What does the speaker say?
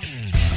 Bye.